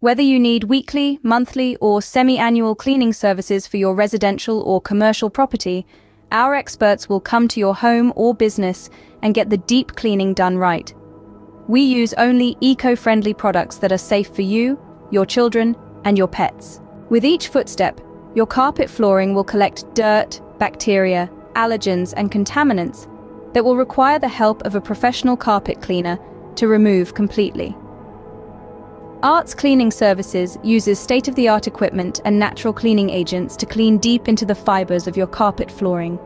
Whether you need weekly, monthly, or semi-annual cleaning services for your residential or commercial property, our experts will come to your home or business and get the deep cleaning done right. We use only eco-friendly products that are safe for you, your children, and your pets. With each footstep, your carpet flooring will collect dirt, bacteria, allergens, and contaminants that will require the help of a professional carpet cleaner to remove completely. Art's Cleaning Services uses state-of-the-art equipment and natural cleaning agents to clean deep into the fibers of your carpet flooring.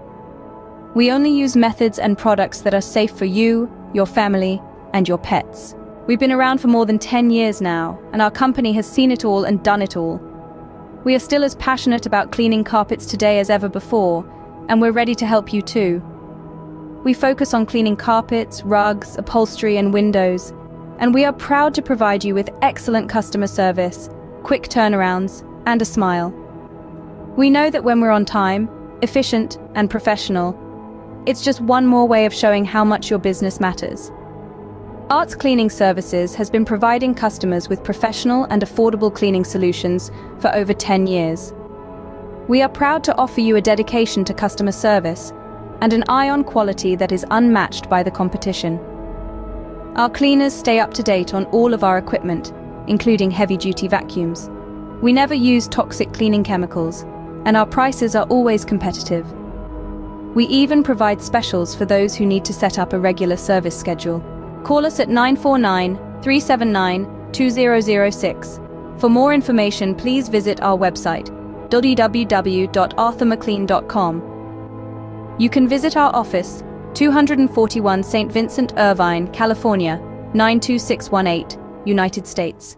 We only use methods and products that are safe for you, your family, and your pets. We've been around for more than 10 years now, and our company has seen it all and done it all. We are still as passionate about cleaning carpets today as ever before, and we're ready to help you too. We focus on cleaning carpets, rugs, upholstery, and windows, and we are proud to provide you with excellent customer service, quick turnarounds, and a smile. We know that when we're on time, efficient, and professional, it's just one more way of showing how much your business matters. Art's Cleaning Services has been providing customers with professional and affordable cleaning solutions for over 10 years. We are proud to offer you a dedication to customer service and an eye on quality that is unmatched by the competition. Our cleaners stay up to date on all of our equipment, including heavy-duty vacuums. We never use toxic cleaning chemicals, and our prices are always competitive. We even provide specials for those who need to set up a regular service schedule. Call us at 949-379-2006. For more information, please visit our website, www.arthomeclean.com. You can visit our office 241 St. Vincent Irvine, California, 92618, United States.